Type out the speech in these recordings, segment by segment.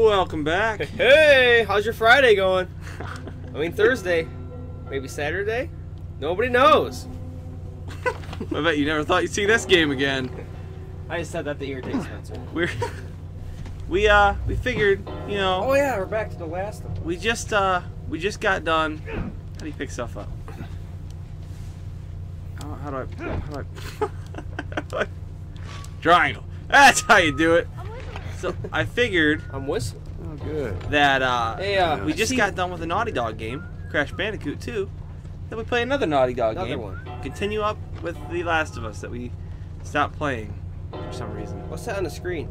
Welcome back. Hey, how's your Friday going? I mean Thursday, maybe Saturday. Nobody knows. I bet you never thought you'd see this game again. I just said that to irritate Spencer. We're we uh we figured you know Oh yeah, we're back to the last one. we just uh we just got done. How do you pick stuff up? How, how do I? How do I, how do I triangle. That's how you do it. So I figured I'm whistling. Oh, good. that uh, Hey, uh, we just see- got done with a Naughty Dog game, Crash Bandicoot 2. Then we play another Naughty Dog Another game. one. Continue up with The Last of Us that we stopped playing for some reason. What's that on the screen?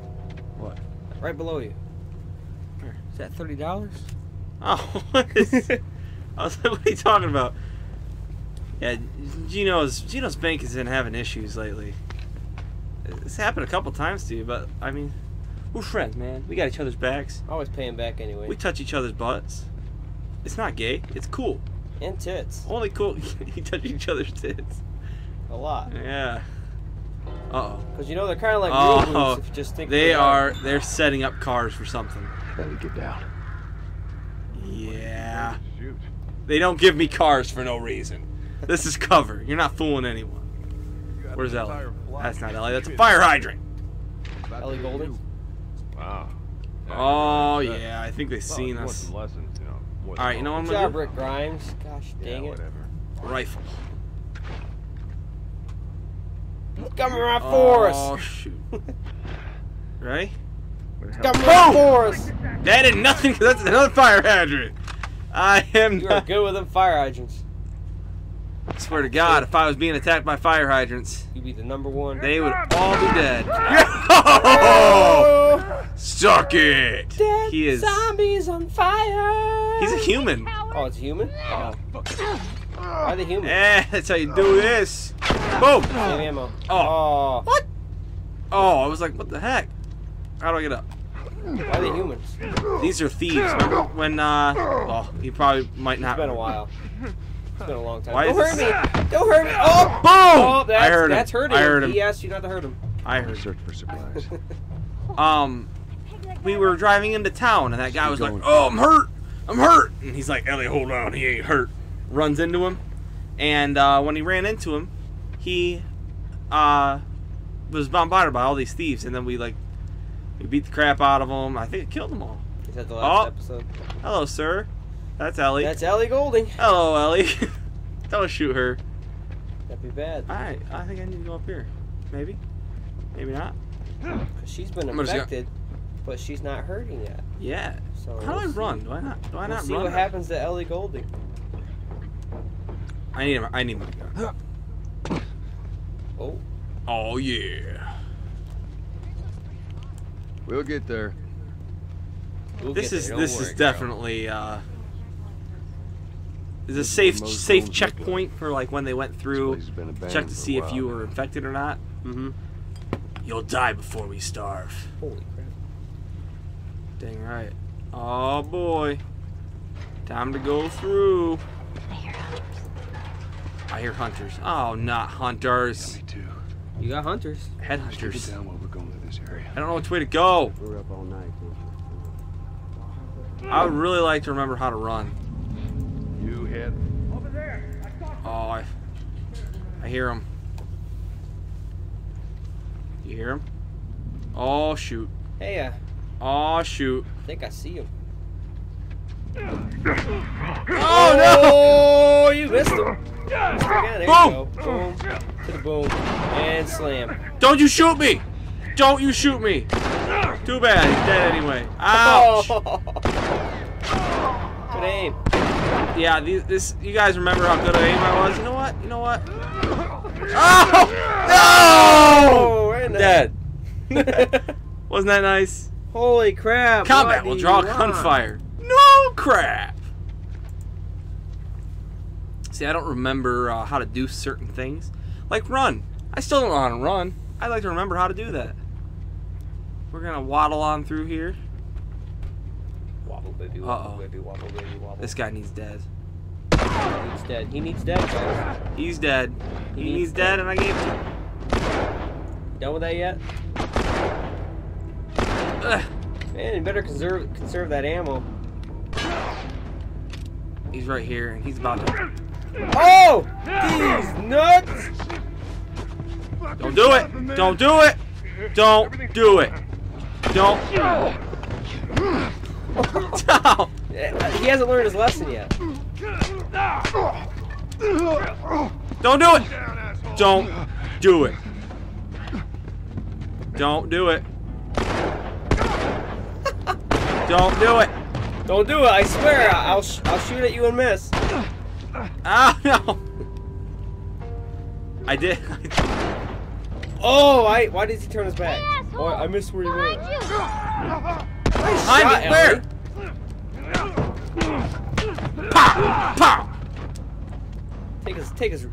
What? Right below you. Where? Is that thirty dollars? Oh, what is, I was like, what are you talking about? Yeah, Gino's Gino's bank has been having issues lately. It's happened a couple times to you, but I mean, we're friends, man. We got each other's backs. Always paying back anyway. We touch each other's butts. It's not gay. It's cool. and tits. Only cool. you touch each other's tits. A lot. Yeah. Uh oh. Because you know they're kind of like Oh, if you just think They are. They're setting up cars for something. Better get down. Yeah. Shoot. They don't give me cars for no reason. This is cover. You're not fooling anyone. Where's Ellie? That's not Ellie. That's a fire hydrant. Ellie Goulding. Wow. Oh yeah. I think they've seen well, us. Lessons, you know, All right. You know what I'm Good gonna job, do? Rick Grimes. Gosh yeah, dang it. whatever. Rifle. Come around for Oh us. Oh shoot. right? Where the hell- Come around for us. That did nothing. 'cause That's another fire hydrant. I am. You are good with them fire hydrants. I swear to God, if I was being attacked by fire hydrants, You be the number one. they would all be dead. Oh, suck it. Dead He is. zombies on fire. He's a human. Oh, it's human? Oh. Why the human? Eh, that's how you do this. Boom. Same ammo. Oh. Oh. What? Oh, I was like, what the heck? How do I get up? Why the humans? These are thieves. When, uh, well, you probably might not. It's been a while. It's been a long time. Why Don't hurt me! Don't hurt me! Oh! Boom! Oh, that's, I heard him. that's hurting I heard him. him. He asked you not to hurt him. I heard. Search for supplies. Um, we were driving into town, and that guy was like, "Oh, I'm hurt. I'm hurt." And he's like, "Ellie, hold on. He ain't hurt." Runs into him, and uh, when he ran into him, he uh, was bombarded by all these thieves, and then we like we beat the crap out of them. I think it killed them all. Is that the last Oh. episode? Hello, sir. That's Ellie. That's Ellie Goulding. Hello, Ellie. Don't shoot her. That'd be bad. Alright, I think I need to go up here. Maybe. Maybe not. Because she's been I'm gonna infected, but she's not hurting yet. Yeah. So How do I see. run? Do I not? Do I We'll not see run? what happens to Ellie Goulding. I need. I need my gun. Oh, Oh yeah. We'll get there. we'll This get is there, this worry, is girl. definitely uh. Is a safe safe checkpoint for like when they went through This place has been abandoned check to see if you were infected or not. Mm-hmm. You'll die before we starve. Holy crap. Dang right. Oh boy. Time to go through. I hear hunters. Oh, not hunters. Me too. You got hunters. Just keep it Headhunters. down while we're going through this area. I don't know which way to go. We were up all night. I would really like to remember how to run. You head. Oh, I, I hear him. You hear him? Oh shoot! Hey, uh, Oh shoot! I think I see him. Oh no! Oh, you missed him. Missed him again. There Boom. Boom. To the boom. And slam. Don't you shoot me! Don't you shoot me! Too bad. He's dead anyway. Ouch! Oh. Good aim. Yeah, these, this. You guys remember how good of aim I was? You know what? You know what? Oh Oh, right in no! Dead. Wasn't that nice? Holy crap. Combat will draw gunfire. No crap. See, I don't remember uh, how to do certain things, like run. I still don't know how to run. I'd like to remember how to do that. We're gonna waddle on through here. Wobble, baby, wobble, Uh-oh. baby, wobble, baby, wobble. This guy needs dead. He's dead. He needs dead, guys. He's dead. He, He needs needs dead, dead. and I gave him. Done with that yet? Ugh. Man, you better conserve conserve that ammo. He's right here, and he's about to. Oh! These nuts! Don't do it! Don't do it! Don't do it! Don't. No. He hasn't learned his lesson yet. Don't do it! Don't do it. Don't do it. Don't do it. Don't do it, I swear. I'll sh I'll shoot at you and miss. Ah, no. I did. Oh, I why did he turn his back? Asshole! Oh, I missed where he went. Behind you! Nice I'm shot, where? Ellie. Pow! Pow! Take his take his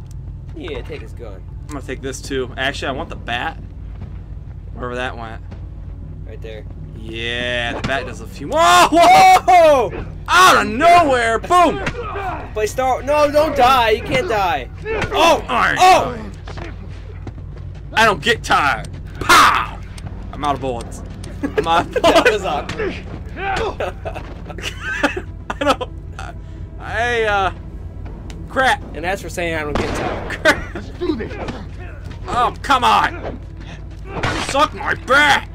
Yeah, take his gun. I'm gonna take this too. Actually, I want the bat. Wherever that went. Right there. Yeah, the bat does a few. Whoa! Whoa! Out of nowhere! Boom! Play star no, don't die. You can't die. Oh! Alright. Oh! I don't get tired. Pow! I'm out of bullets. I'm out of That bullets. was awkward. I don't. I, I uh. Crap. And that's for saying I don't get tired. Crap. Oh, come on! Suck my bat!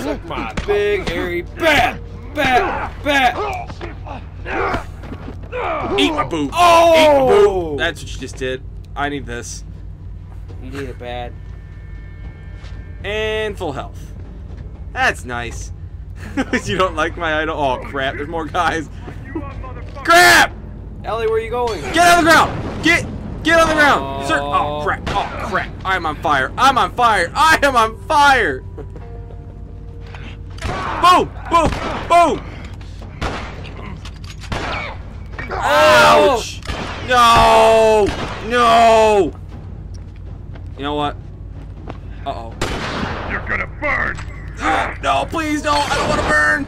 Suck my big hairy bat! Bat! Bat! Eat my boot! Oh! Eat my boot! That's what you just did. I need this. You need it bad. And full health. That's nice. you don't like my idol? Oh crap, there's more guys. Crap! Ellie, where are you going? Get on the ground! Get get on the ground! Oh. Sir oh crap, oh crap. I'm on fire. I'm on fire. I am on fire! boom! Boom! Boom! Ouch! No! No! You know what? Uh-oh. You're gonna burn! No, no, please don't! I don't want to burn!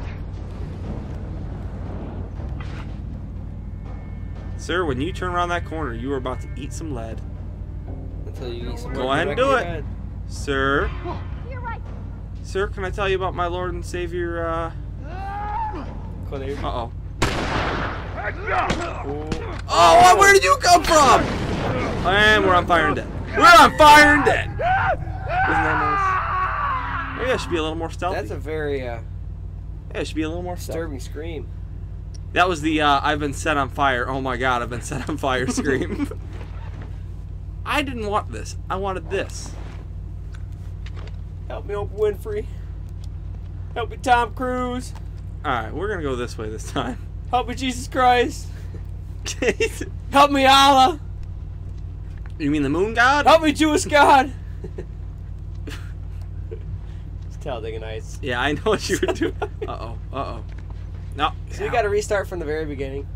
Sir, when you turn around that corner, you are about to eat some lead. Until you eat some Go ahead and do it. your bed. Sir, You're right. sir, can I tell you about my Lord and Savior, uh... Uh-oh. Oh. Oh, where did you come from? And we're on fire and dead. We're on fire and dead! Isn't that nice? Maybe I should be a little more stealthy. That's a very uh, Maybe I should be a little more stealthy. disturbing scream. That was the uh, I've been set on fire. Oh my god, I've been set on fire scream. I didn't want this. I wanted this. Help me, Oprah Winfrey. Help me, Tom Cruise. Alright, we're gonna go this way this time. Help me, Jesus Christ. Help me, Allah. you mean the moon god? Help me, Jewish God. Talladega Nights. Yeah, I know what you were doing. Uh oh. Uh oh. No. So we got to restart from the very beginning.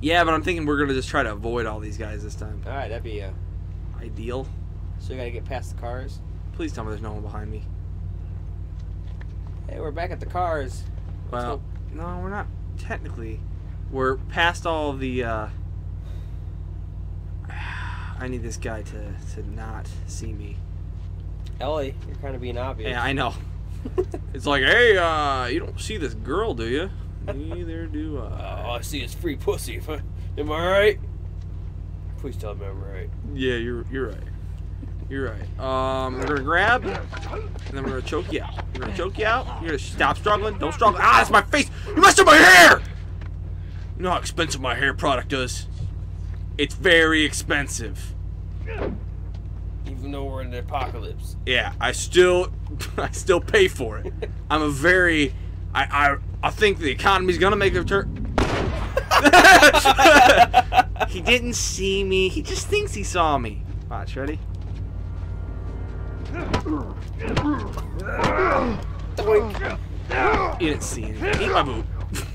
Yeah, but I'm thinking we're gonna just try to avoid all these guys this time. All right, that'd be uh. Ideal. So we got to get past the cars. Please tell me there's no one behind me. Hey, we're back at the cars. Well, no, we're not technically. We're past all the. Uh, I need this guy to to not see me. Ellie, you're kind of being obvious. Yeah, I know. It's like, hey, uh, you don't see this girl, do you? Neither do I. Oh, I. I see it's free pussy. Am I right? Please tell me I'm right. Yeah, you're you're right. You're right. Um, we're gonna grab, and then we're gonna choke you out. We're gonna choke you out. You're gonna stop struggling. Don't struggle. Ah, that's my face. You messed up my hair. You know how expensive my hair product is. It's very expensive. Even though we're in the apocalypse. Yeah, I still, I still pay for it. I'm a very, I, I, I think the economy's gonna make a turn. he didn't see me. He just thinks he saw me. Watch, ready? Doink. You didn't see anything. Eat my boot.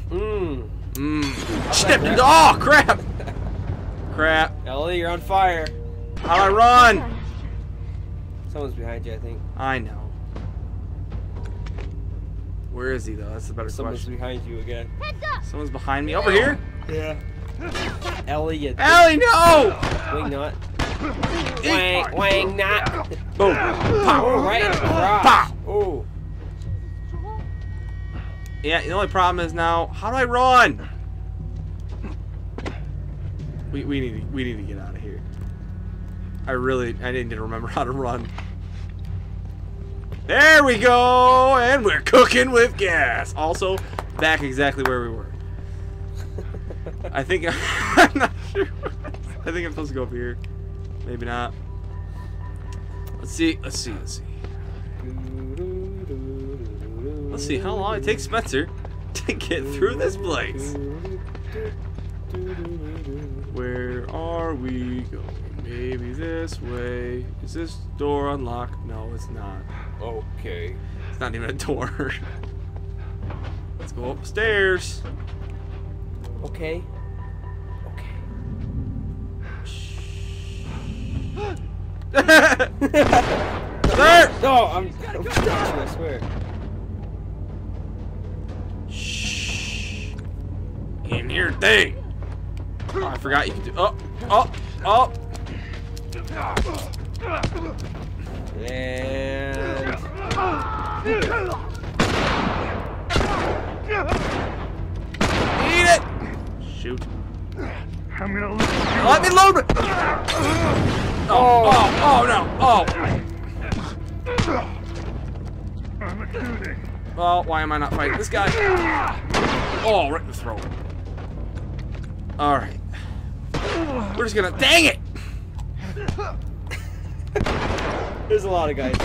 Mmm. Mmm. Stepped into. Oh crap! Crap. Ellie, you're on fire. How I run? Someone's behind you, I think. I know. Where is he though? That's the better Someone's question. behind you again. Heads up. Someone's behind me. Over here. Yeah. Ellie, you Allie, no! wing nut. Wang, wang nut. Boom. Oh, right in the crotch. Pow. Oh. Yeah, the only problem is now, how do I run? We, we need to, we need to get out of here. I really I didn't even remember how to run. There we go, and we're cooking with gas. Also, back exactly where we were. I think I'm not sure. I think I'm supposed to go up here. Maybe not. Let's see. Let's see. Let's see. Let's see how long it takes Spencer to get through this place. Where are we going? Maybe this way. Is this door unlocked? No, it's not. Okay. It's not even a door. Let's go upstairs. Okay. Okay. Sir! No, I'm. I'm I swear. Shh. In your thing. Oh, I forgot you could do. Oh, oh, oh. And Eat it. Shoot. I'm gonna lose you. Let me load it. Oh, oh, oh, oh no. Oh. I'm a cutie. Well, why am I not fighting this guy? Oh, right in the throat. All right. We're just gonna. Dang it! There's a lot of guys.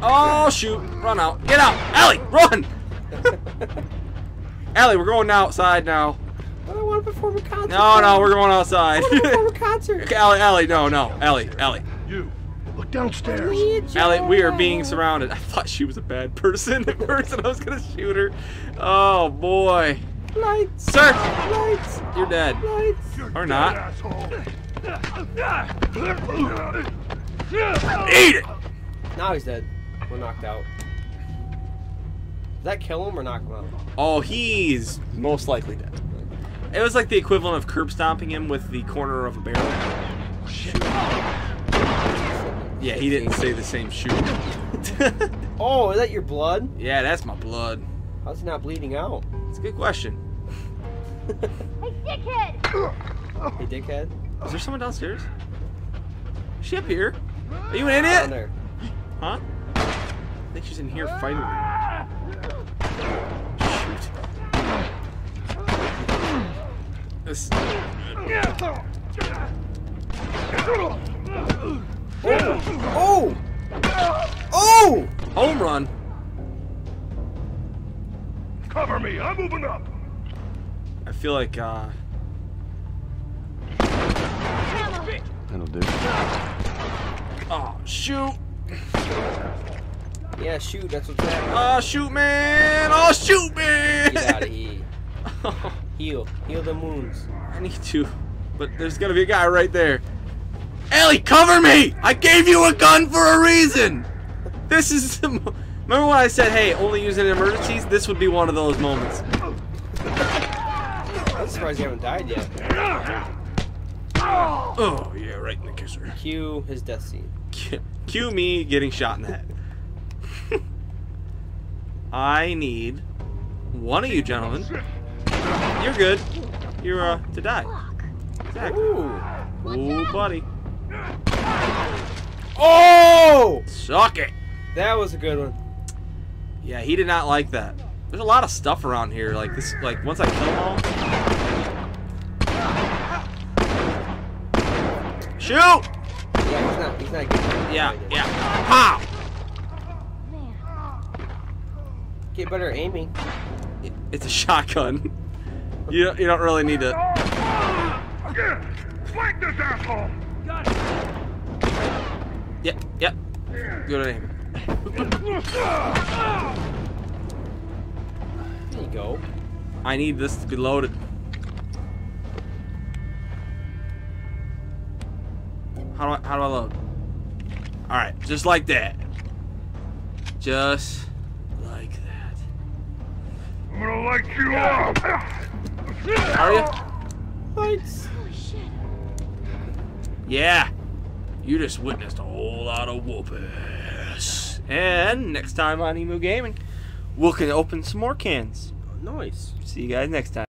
Oh shoot! Run out! Get out! Allie, run! Allie, we're going outside now. But I want to perform a concert. No, no, we're going outside. I perform a concert. Allie, Allie, no, no, Allie, Allie, You. Look downstairs. Allie, we are being surrounded. I thought she was a bad person at first, and I was gonna shoot her. Oh boy, Lights. sir, Lights. you're dead. Lights. You're Or dead, not. Asshole. Eat it! Now he's dead. We're knocked out. Did that kill him or knock him out? Oh, he's most likely dead. It was like the equivalent of curb stomping him with the corner of a barrel. Yeah, he didn't say the same shoot. Oh, is that your blood? yeah, that's my blood. How's he not bleeding out? It's a good question. Hey, dickhead! Hey, dickhead. Is there someone downstairs? Is she up here? Are you an Down idiot? there. Huh? I think she's in here fighting me. Shoot. This. Oh! Oh! Home run. Cover me. I'm moving up. I feel like, uh. That'll do. Oh, shoot. Yeah, shoot. That's what's happening. Oh, shoot, man. Oh, shoot, man. Get out of here. Heal. Heal the wounds. I need to. But there's gonna be a guy right there. Ellie, cover me! I gave you a gun for a reason! This is the mo- Remember when I said, hey, only use it in emergencies? This would be one of those moments. I'm surprised you haven't died yet. Oh, yeah, right in the kisser. Cue his death scene. Cue- Cue me getting shot in the head. I need one of you gentlemen. You're good. You're, uh, to die. Exactly. Ooh. Ooh, buddy. Oh! Suck it. That was a good one. Yeah, he did not like that. There's a lot of stuff around here. Like this, like once I kill them all. Shoot! Yeah, he's not. He's not getting. Yeah, yeah. Pow! Get better aiming. It's a shotgun. You don't, you don't really need to. Flank this asshole. Yep, yep. Good aim. There you go. I need this to be loaded. How do I how do I load? All right, just like that. Just like that. I'm gonna light you up. Are you? Lights. Oh, yeah. You just witnessed a whole lot of whoopers. And next time on Emu Gaming, we'll can open some more cans. Nice. See you guys next time.